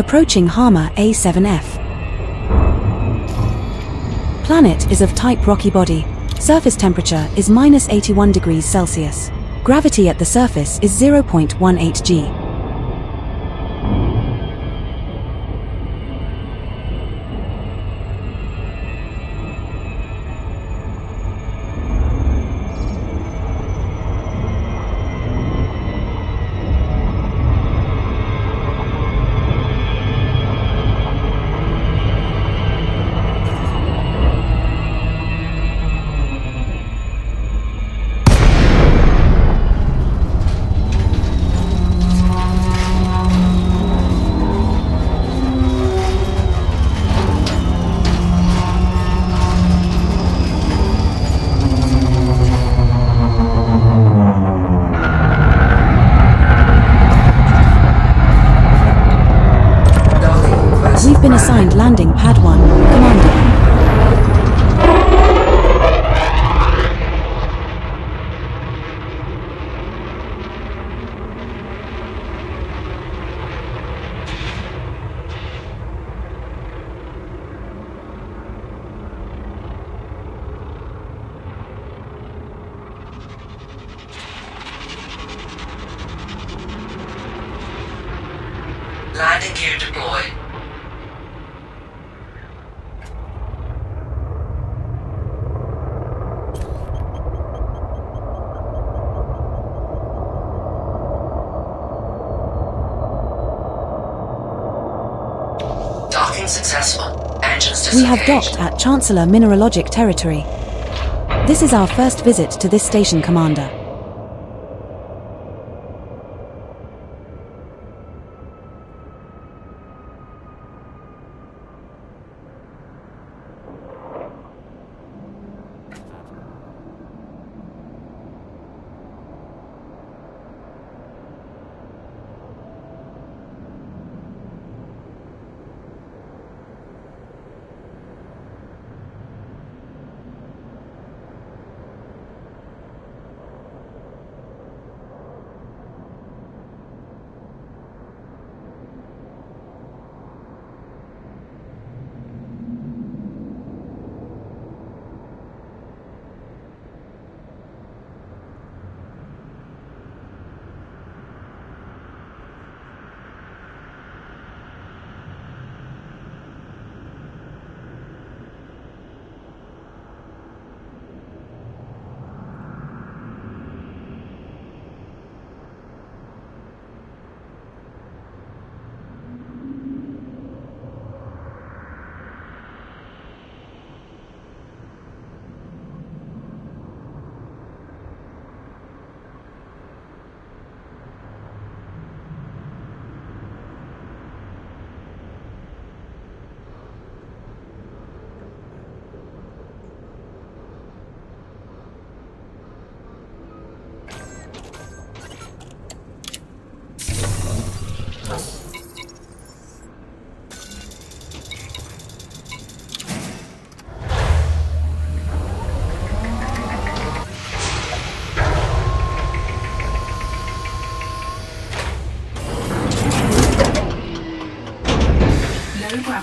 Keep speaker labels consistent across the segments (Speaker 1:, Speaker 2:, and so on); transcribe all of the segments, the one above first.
Speaker 1: Approaching Hama A7F. Planet is of type rocky body. Surface temperature is minus 81 degrees Celsius. Gravity at the surface is 0.18 g. docked at Chancellor Mineralogic Territory. This is our first visit to this station, Commander.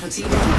Speaker 2: Low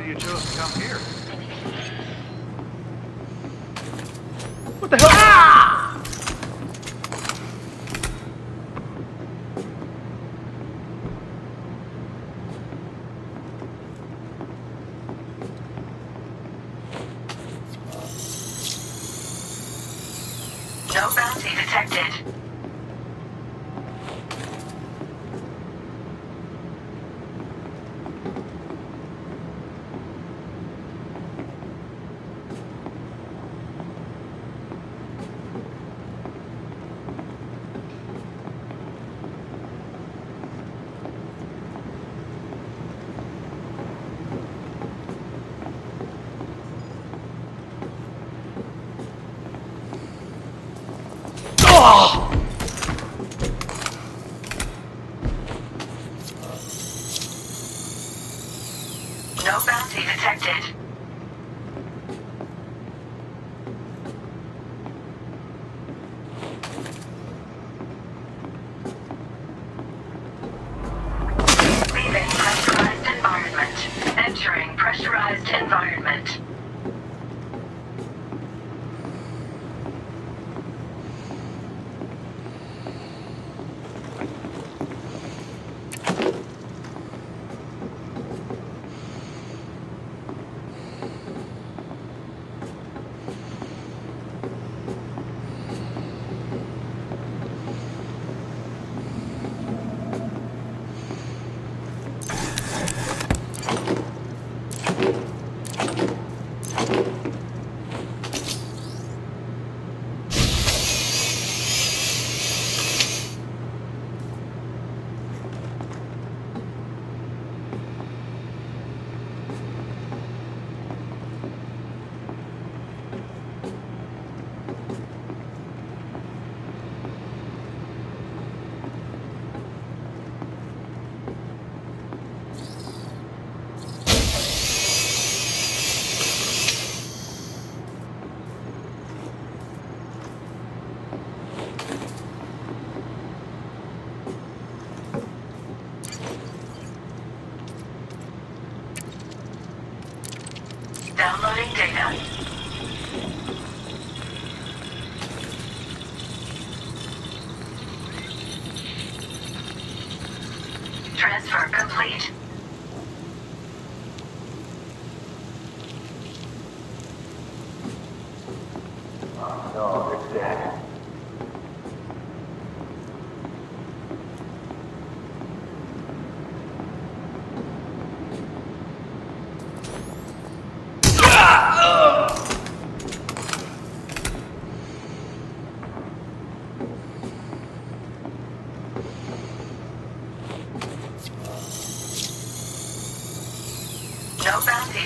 Speaker 3: in the you chose to come here. What the hell? Ah!
Speaker 4: No
Speaker 3: bounty detected. pressurized environment.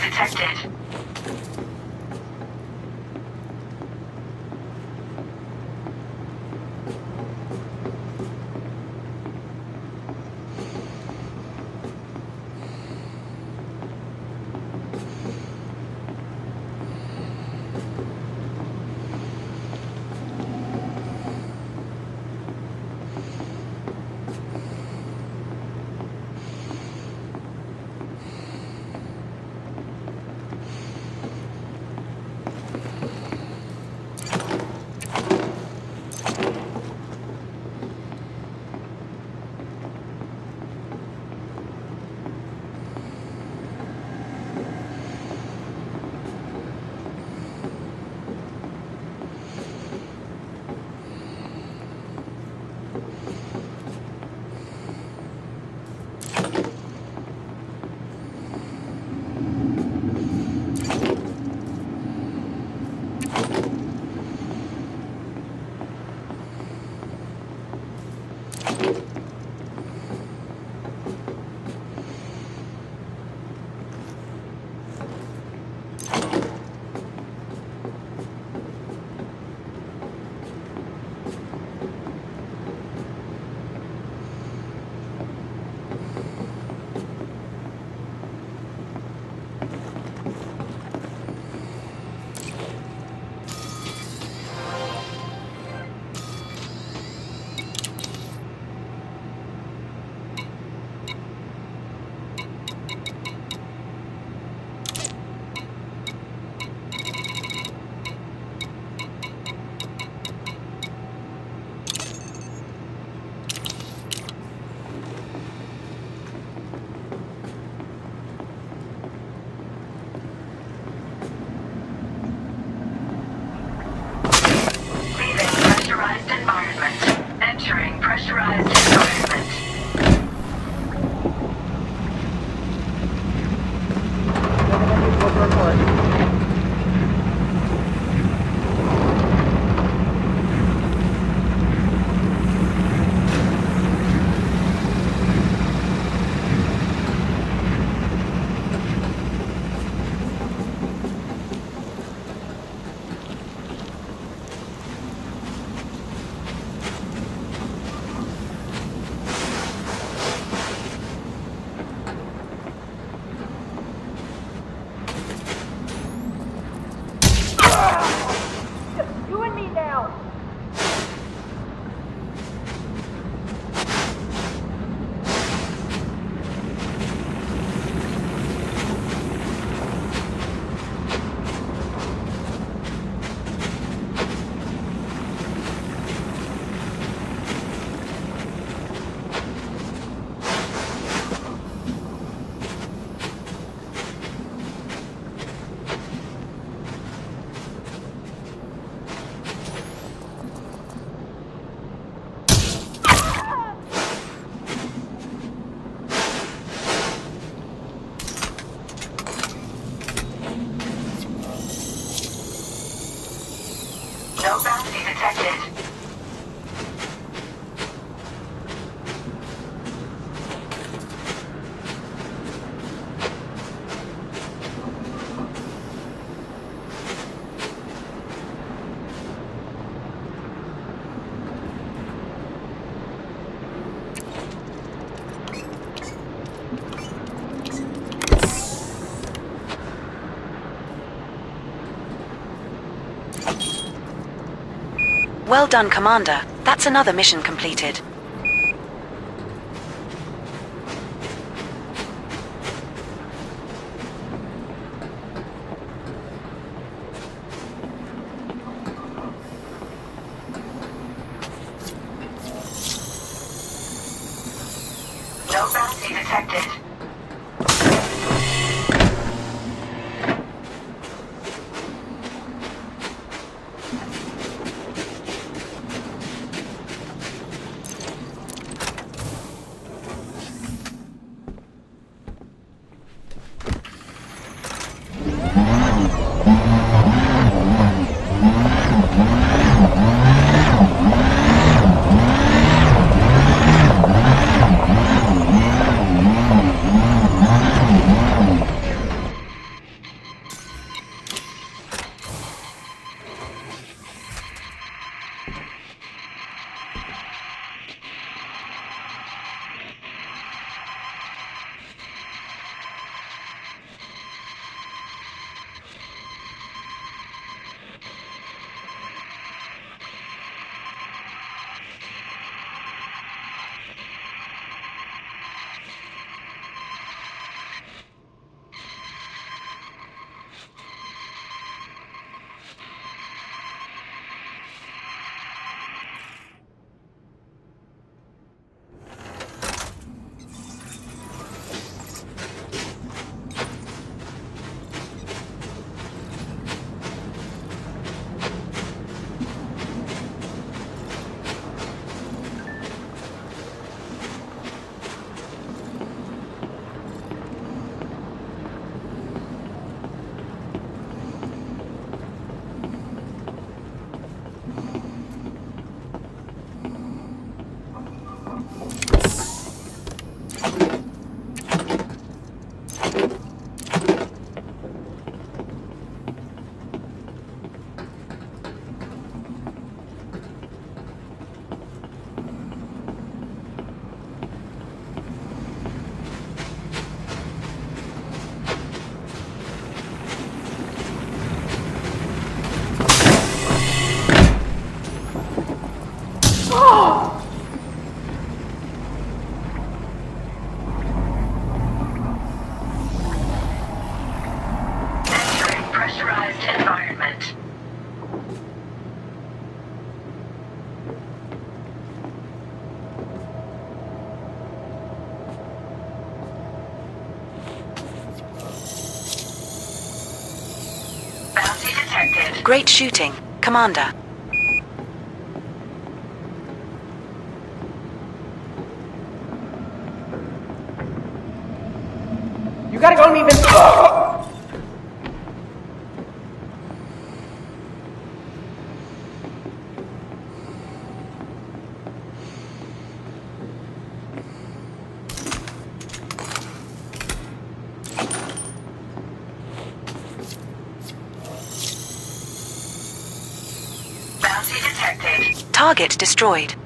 Speaker 3: Detected.
Speaker 1: Well done, Commander. That's another mission completed.
Speaker 3: No bounty detected.
Speaker 1: Great shooting, Commander.
Speaker 5: You gotta go even.
Speaker 3: Bounty detected.
Speaker 1: Target destroyed.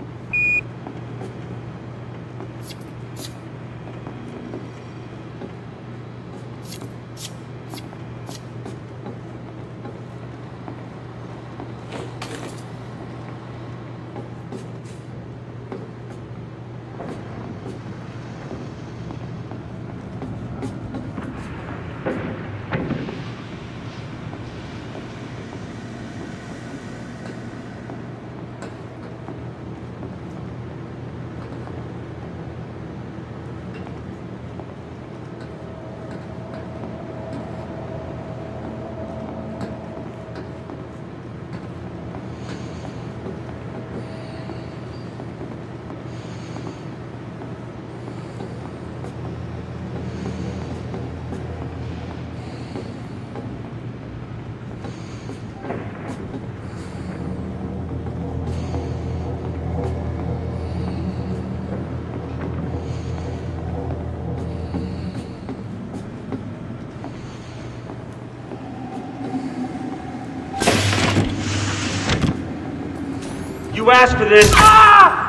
Speaker 5: You asked for this. Ah!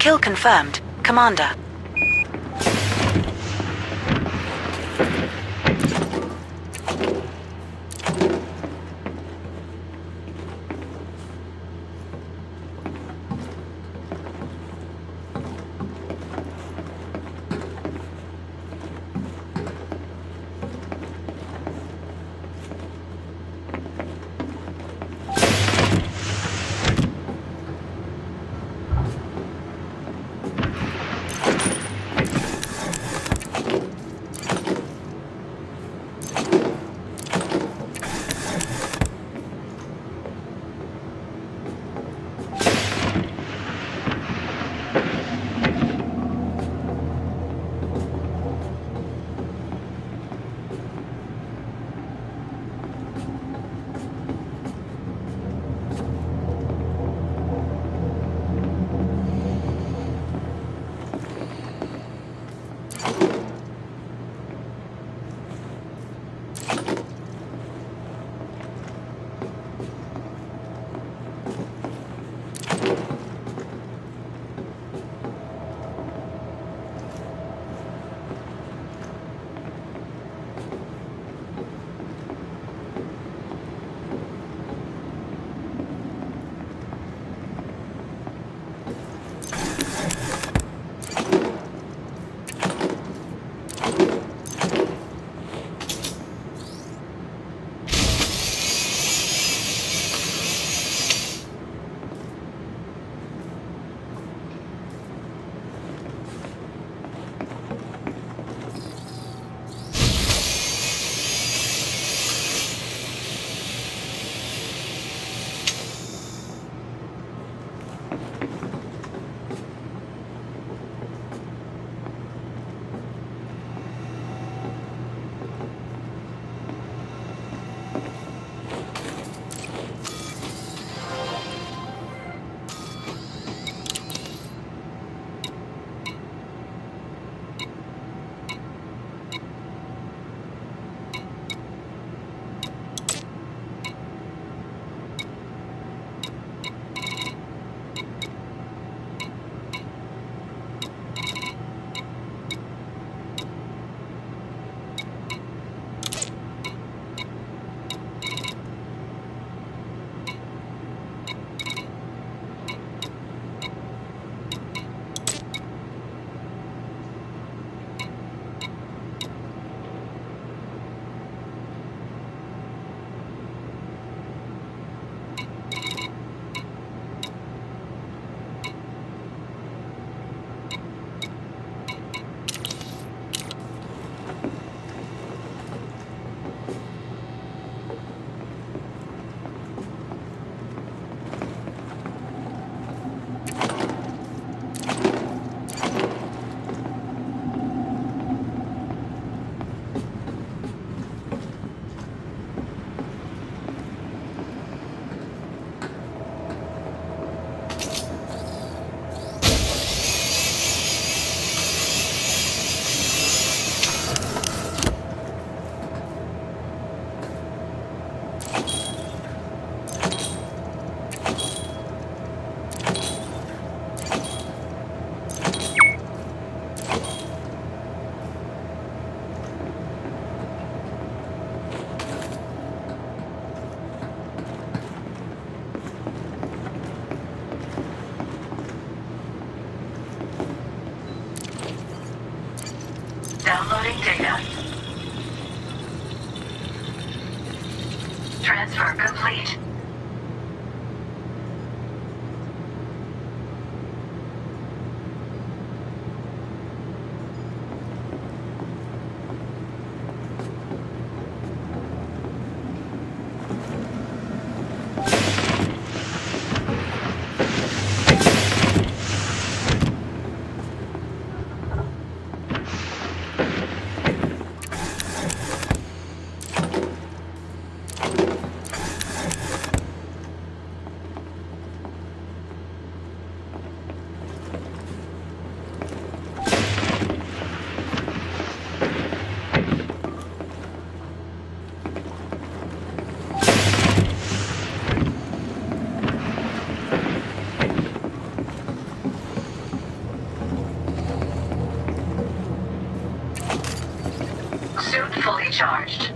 Speaker 3: Kill confirmed. Commander. Charged.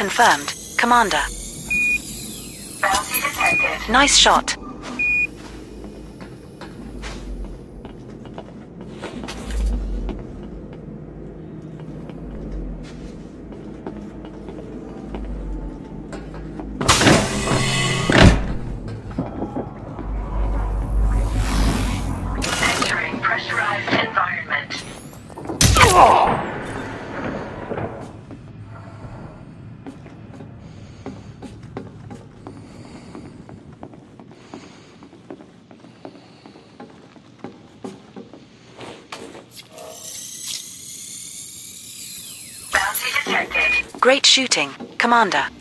Speaker 1: Confirmed. Commander.
Speaker 3: Bounty detected.
Speaker 1: Nice shot. Great shooting. Commander.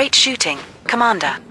Speaker 3: Great shooting, Commander.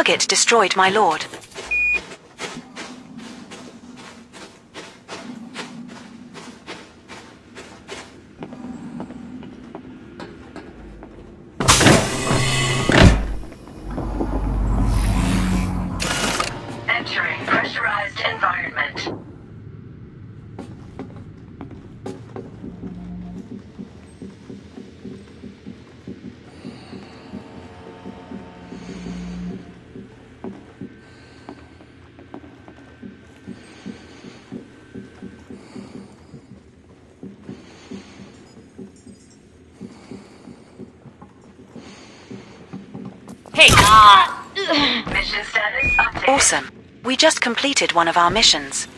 Speaker 3: Target destroyed, my lord. just completed one of our missions.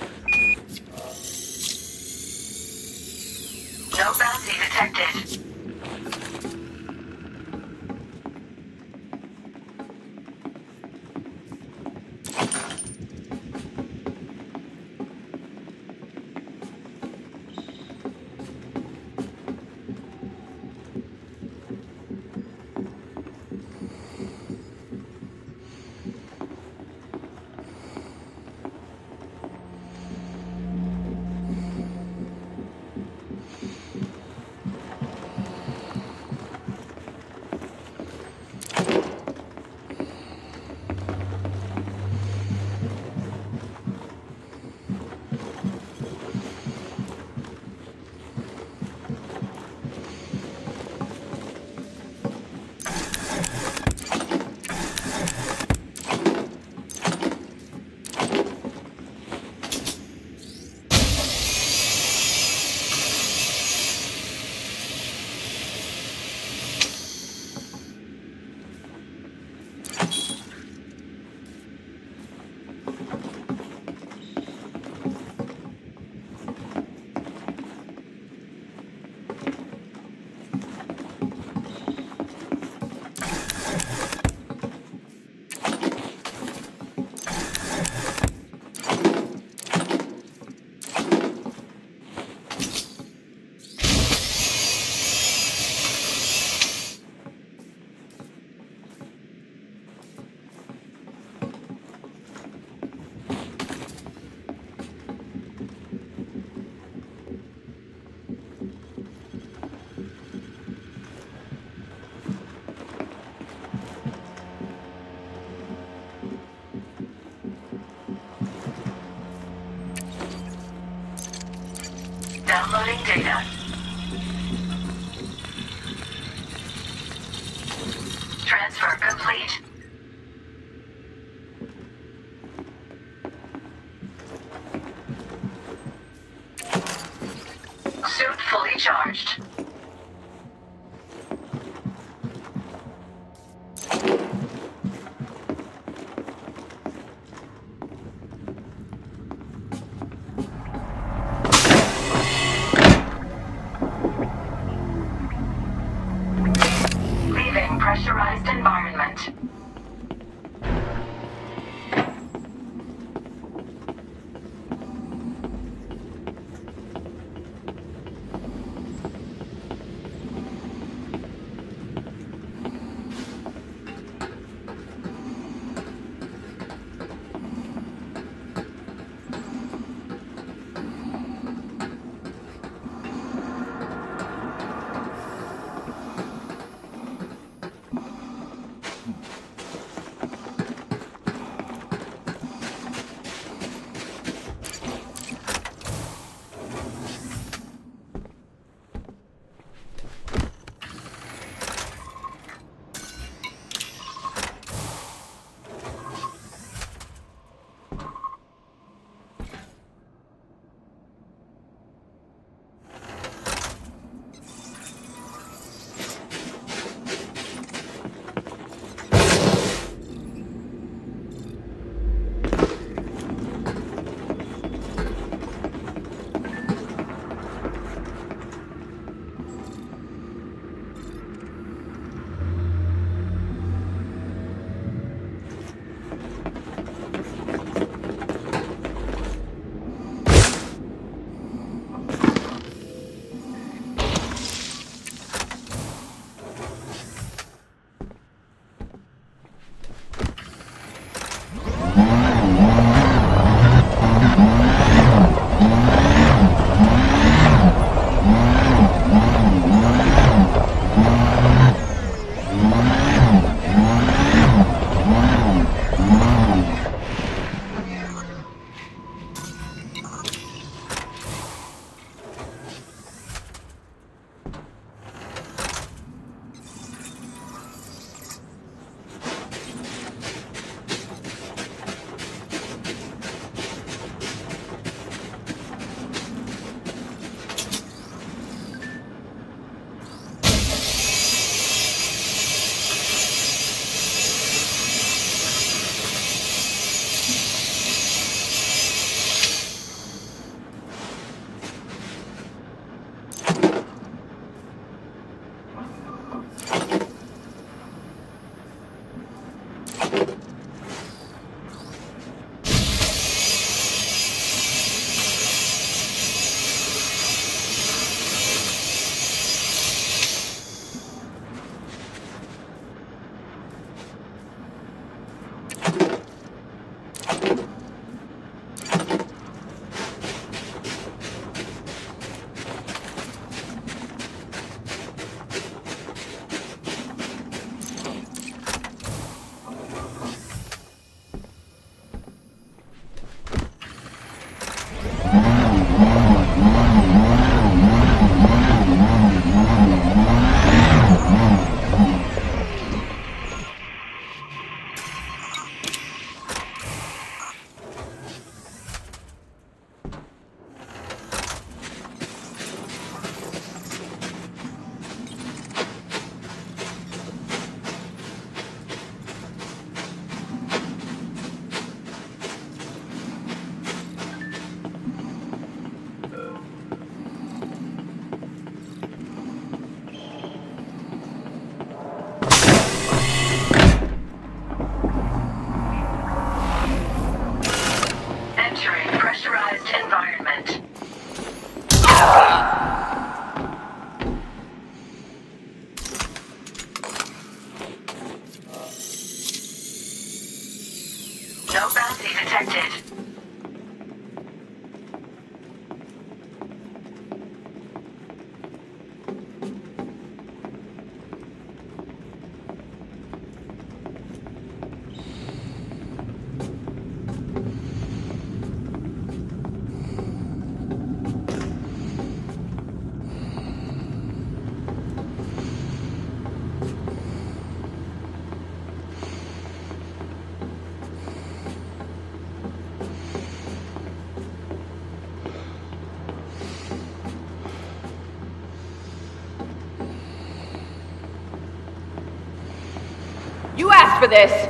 Speaker 5: This!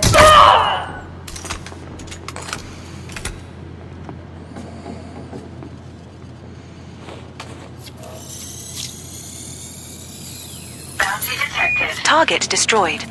Speaker 1: Detected.
Speaker 3: Target destroyed.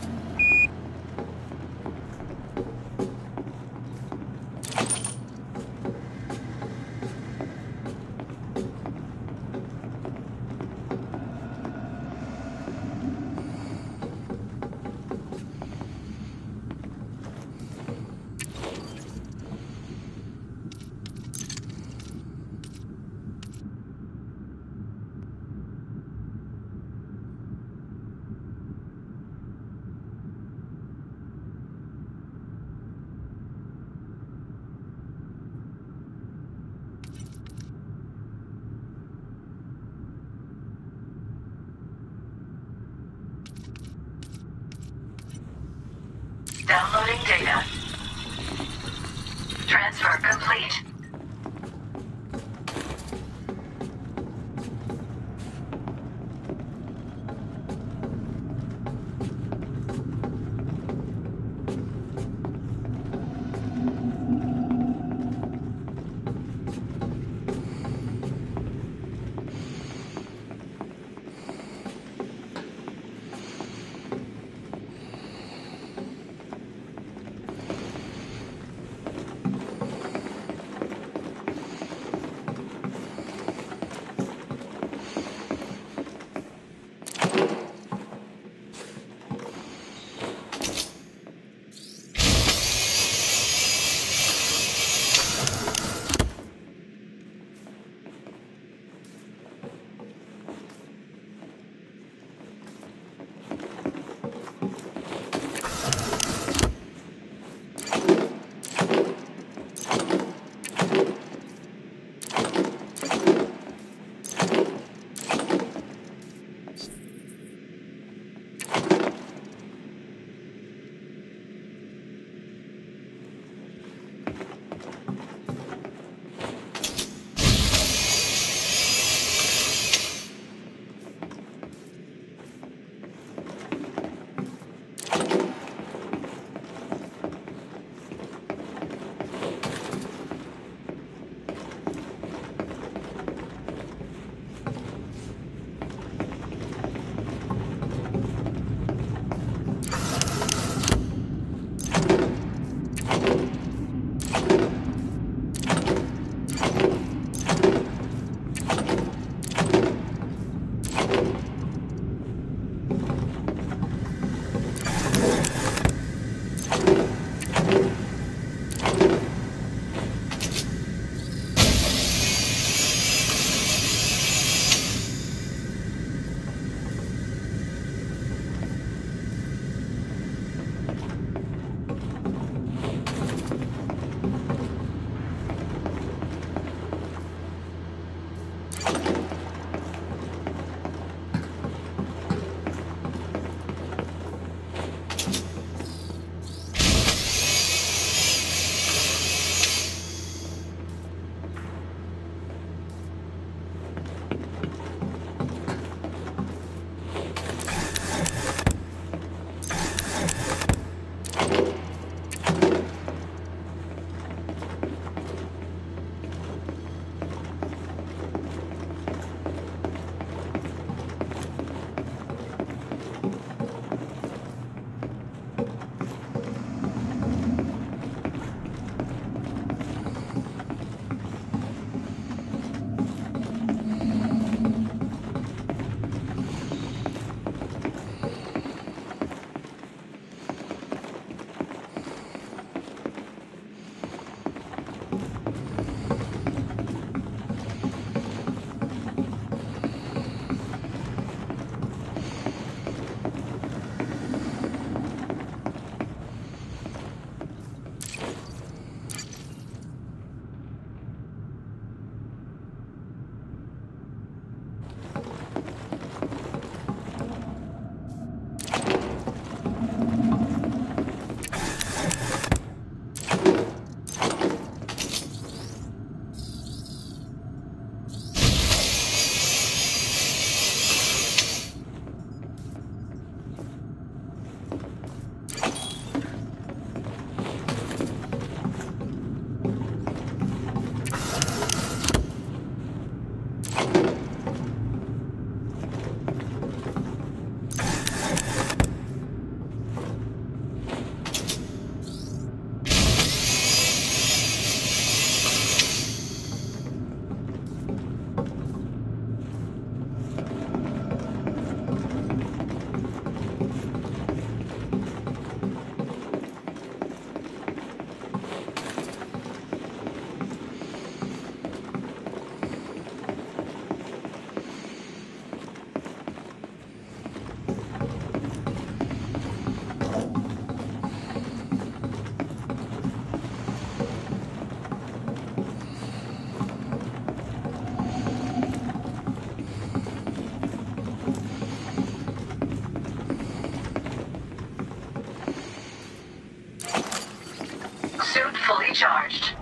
Speaker 3: Fully charged.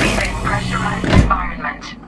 Speaker 3: Leaving pressurized environment.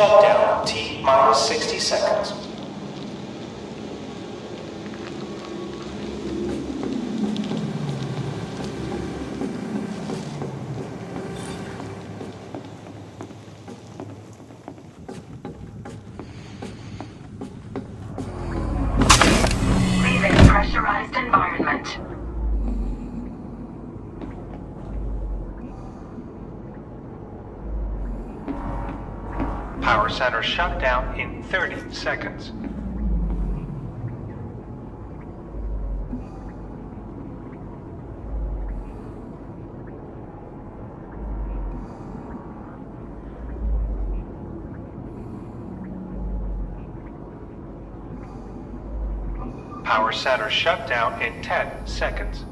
Speaker 4: Shutdown T minus 60 seconds. Center shut down in 30 seconds. Power center shut down in 10 seconds.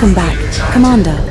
Speaker 1: Welcome back, Commander.